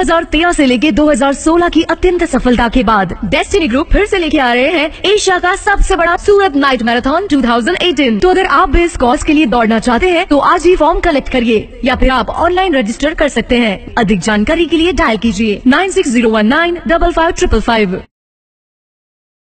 2013 से लेके 2016 की अत्यंत सफलता के बाद डेस्टिनी ग्रुप फिर से लेके आ रहे हैं एशिया का सबसे बड़ा सूरत नाइट मैराथन 2018 तो अगर आप भी इस कॉज के लिए दौड़ना चाहते हैं तो आज ही फॉर्म कलेक्ट करिए या फिर आप ऑनलाइन रजिस्टर कर सकते हैं। अधिक जानकारी के लिए डायल कीजिए nine six zero one nine double five triple five